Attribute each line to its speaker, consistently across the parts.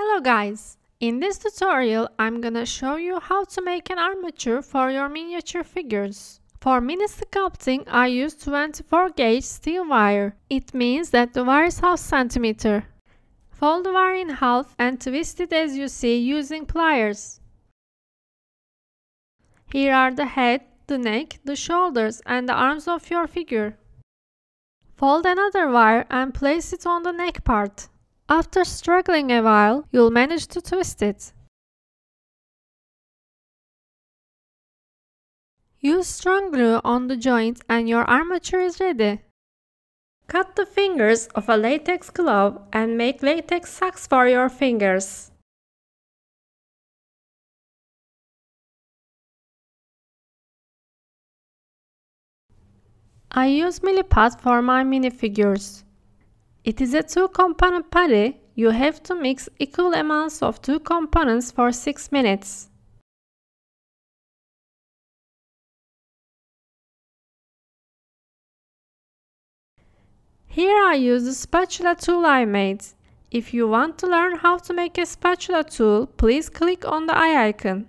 Speaker 1: Hello guys! In this tutorial I'm gonna show you how to make an armature for your miniature figures. For mini sculpting I use 24 gauge steel wire. It means that the wire is half centimeter. Fold the wire in half and twist it as you see using pliers. Here are the head, the neck, the shoulders and the arms of your figure. Fold another wire and place it on the neck part. After struggling a while, you'll manage to twist it. Use strong glue on the joint and your armature is ready. Cut the fingers of a latex glove and make latex socks for your fingers. I use Milliput for my minifigures. It is a two-component putty. You have to mix equal amounts of two components for 6 minutes. Here I use the spatula tool I made. If you want to learn how to make a spatula tool, please click on the eye icon.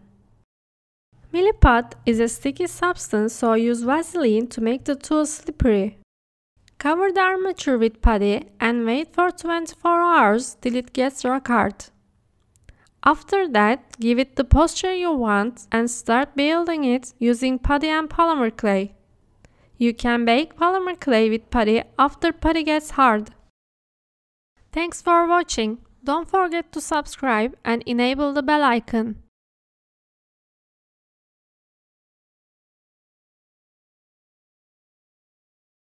Speaker 1: Milliput is a sticky substance so use Vaseline to make the tool slippery. Cover the armature with putty and wait for 24 hours till it gets rock hard. After that, give it the posture you want and start building it using putty and polymer clay. You can bake polymer clay with putty after putty gets hard. Thanks for watching. Don't forget to subscribe and enable the bell icon.